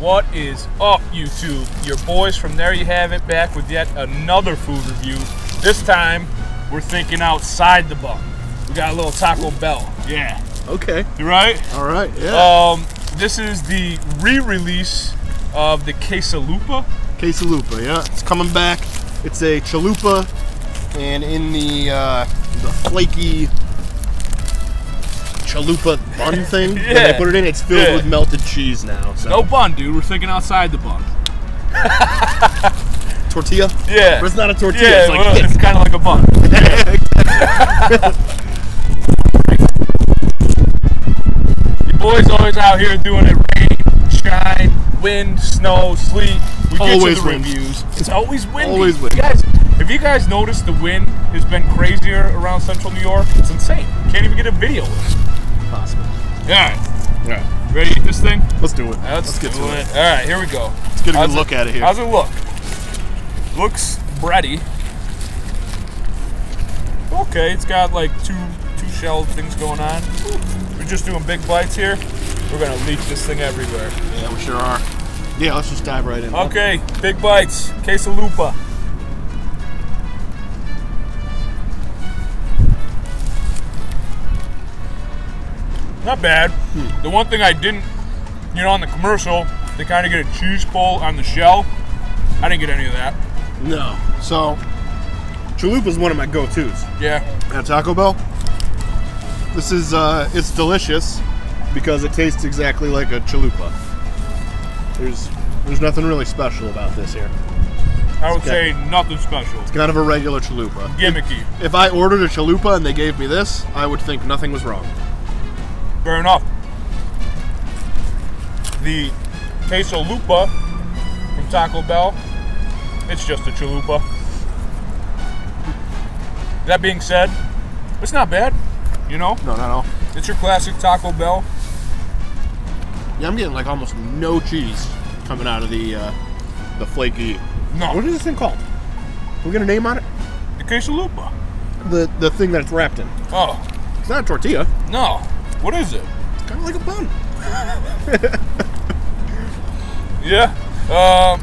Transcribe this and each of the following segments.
What is up, YouTube? Your boys from There You Have It back with yet another food review. This time, we're thinking outside the bun. We got a little Taco Bell. Yeah. Okay. You right? All right. Yeah. Um, this is the re-release of the Quesalupa. Quesalupa. Yeah. It's coming back. It's a chalupa, and in the uh, the flaky chalupa bun thing Yeah. they put it in, it's filled Yeah. with melted cheese now. So. No bun, dude. We're thinking outside the bun. tortilla. Yeah. But it's not a tortilla. Yeah, it's like well, it's kind of like a bun. Your boys always out here doing it rain, shine, wind, snow, sleet. We get Always you the wind. reviews. It's always windy. Always windy. You guys, have you guys noticed the wind has been crazier around central New York? It's insane. Can't even get a video. Possible. All right. Yeah. Ready to eat this thing? Let's do it. Let's, get to it. it. All right, here we go. Let's get a How's good look at it here. How's it look? Looks bready. Okay, it's got like two two shell things going on. We're just doing big bites here. We're gonna leak this thing everywhere. Yeah, we sure are. Yeah, let's just dive right in. Okay, big bites. Quesalupa. Not bad. The one thing I didn't, you know, on the commercial, they kind of get a cheese pull on the shell. I didn't get any of that. No. So, chalupa is one of my go-tos Yeah. at Taco Bell. This is uh, it's delicious because it tastes exactly like a chalupa. There's there's nothing really special about this here. I would Okay. say nothing special. It's kind of a regular chalupa. Gimmicky. If I ordered a chalupa and they gave me this, I would think nothing was wrong. Fair enough. The Quesalupa from Taco Bell, it's just a chalupa. That being said, it's not bad. You know, No, no, no. it's your classic Taco Bell. Yeah, I'm getting like almost no cheese coming out of the uh, the flaky. No, What is this thing called? We get a name on it? the Quesalupa. The the thing that it's wrapped in. Oh It's not a tortilla. no, what is it? Kind of like a bun. Yeah. Um,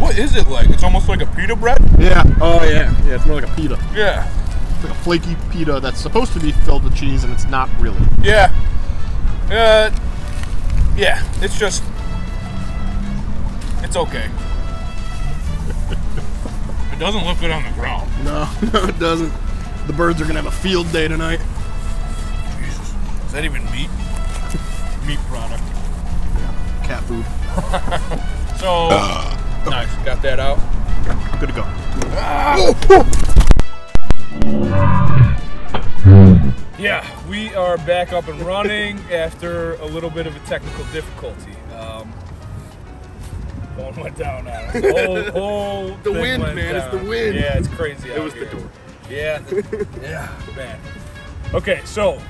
what is it like? It's almost like a pita bread. Yeah. Oh yeah. Yeah, it's more like a pita. Yeah. It's like a flaky pita that's supposed to be filled with cheese, and it's not really. Yeah. Uh, yeah, it's just. It's okay. it doesn't look good on the ground. No, no, it doesn't. The birds are gonna have a field day tonight. Is that even meat? meat product. Cat food. So. nice. Got that out. Good to go. Yeah, we are back up and running after a little bit of a technical difficulty. Um, phone went down on us. Whole, whole The wind, man, it's the wind. Yeah, it's crazy. It out was the door. Yeah, yeah, man. Okay, so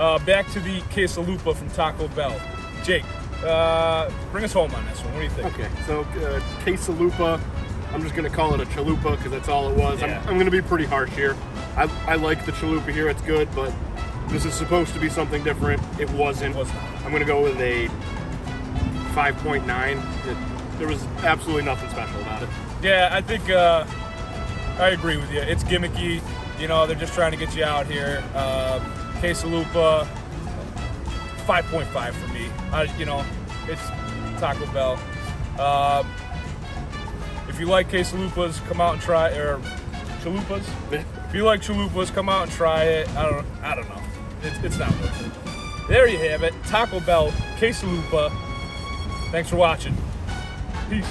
uh, back to the quesalupa from Taco Bell. Jake, uh, bring us home on this one. What do you think? Okay, so uh, quesalupa. I'm just gonna call it a chalupa because that's all it was. Yeah. I'm, I'm gonna be pretty harsh here. I, I like the chalupa here; it's good, but this is supposed to be something different. It wasn't. It was not. I'm gonna go with a 5.9. It, there was absolutely nothing special about it. Yeah, I think uh, I agree with you. It's gimmicky. You know, they're just trying to get you out here. Uh, quesalupa, 5.5 for me. I, you know, it's Taco Bell. Uh, if you like quesalupas, come out and try or chalupas. If you like chalupas, come out and try it. I don't, I don't know. It's, it's not worth it. There you have it. Taco Bell quesalupa. Thanks for watching. Peace.